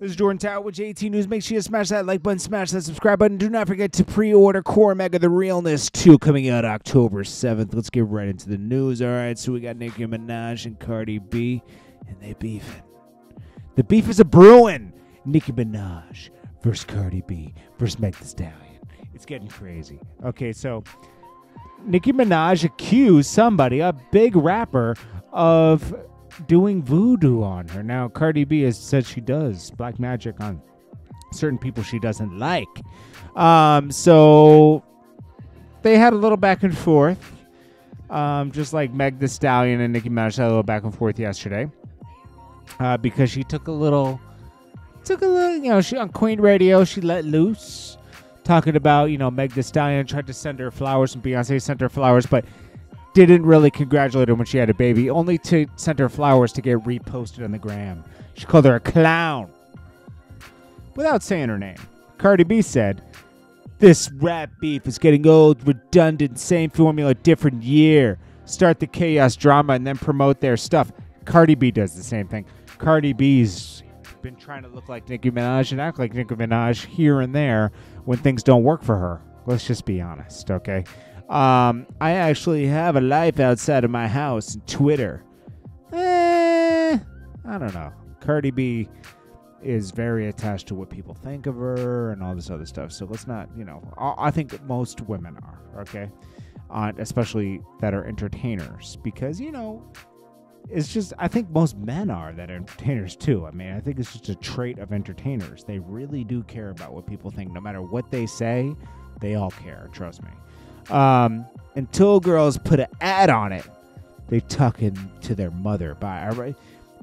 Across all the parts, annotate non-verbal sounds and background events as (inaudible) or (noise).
This is Jordan Tower with JT News. Make sure you smash that like button, smash that subscribe button. Do not forget to pre-order Cormega The Realness 2 coming out October 7th. Let's get right into the news. All right, so we got Nicki Minaj and Cardi B, and they beefing. The beef is a brewing. Nicki Minaj versus Cardi B versus Meg Thee Stallion. It's getting crazy. Okay, so Nicki Minaj accused somebody, a big rapper, of doing voodoo on her. Now, Cardi B has said she does black magic on certain people she doesn't like. Um, so they had a little back and forth, um, just like Meg Thee Stallion and Nicki Minaj had a little back and forth yesterday, uh, because she took a little, took a little, you know, she on Queen Radio, she let loose. Talking about, you know, Meg Thee Stallion tried to send her flowers and Beyonce sent her flowers, but didn't really congratulate her when she had a baby, only to send her flowers to get reposted on the gram. She called her a clown. Without saying her name, Cardi B said, This rap beef is getting old, redundant, same formula, different year. Start the chaos drama and then promote their stuff. Cardi B does the same thing. Cardi B's been trying to look like Nicki Minaj and act like Nicki Minaj here and there when things don't work for her. Let's just be honest, okay? Um, I actually have a life outside of my house, and Twitter. Eh, I don't know. Cardi B is very attached to what people think of her and all this other stuff. So let's not, you know, I think most women are, okay? Uh, especially that are entertainers because, you know, it's just, I think most men are that are entertainers too. I mean, I think it's just a trait of entertainers. They really do care about what people think. No matter what they say, they all care, trust me. Um, until girls put an ad on it, they tuck into their mother. By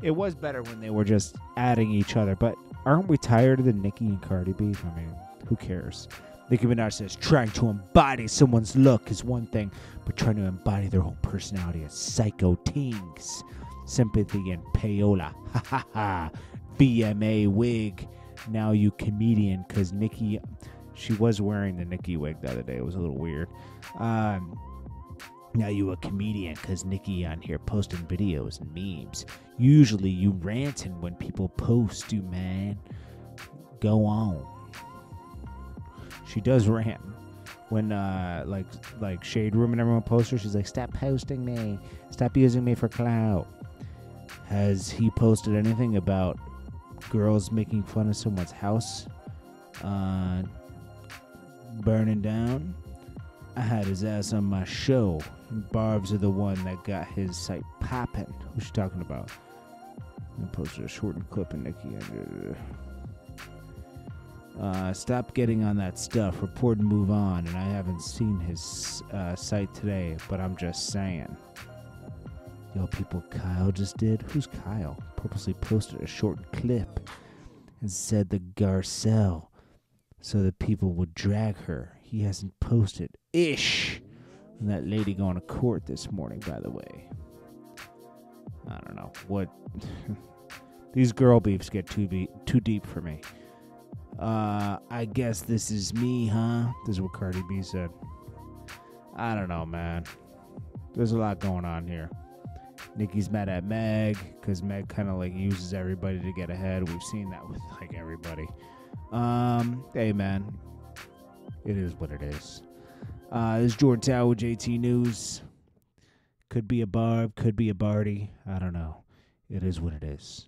it was better when they were just adding each other. But aren't we tired of the Nicki and Cardi beef? I mean, who cares? Nicki Minaj says trying to embody someone's look is one thing, but trying to embody their whole personality is psycho tings. Sympathy and payola. (laughs) Ha ha ha. VMA wig. Now you comedian, because Nicki, she was wearing the Nicki wig the other day. It was a little weird. Um, now you a comedian because Nicki on here posting videos and memes. Usually you ranting when people post you, man. Go on. She does rant when uh like like Shade Room and everyone posts her. She's like, stop posting me. Stop using me for clout. Has he posted anything about girls making fun of someone's house uh, burning down? I had his ass on my show. Barb's are the one that got his site popping. Who's she talking about? I posted a shortened clip of Nicki. Uh, stop getting on that stuff. Report and move on. And I haven't seen his uh, site today, but I'm just saying. Yo, people, Kyle just did. Who's Kyle? Purposely posted a short clip and said the Garcelle so that people would drag her. He hasn't posted ish. That lady going to court this morning, by the way. I don't know what. (laughs) These girl beefs get too be- too deep for me. Uh, I guess this is me, huh? This is what Cardi B said. I don't know, man. There's a lot going on here. Nicki's mad at Meg because Meg kind of like uses everybody to get ahead. We've seen that with like everybody. Um, hey man, it is what it is. Uh, this is Jordan Tower with JT News. Could be a Barb, could be a Bardi. I don't know. It is what it is.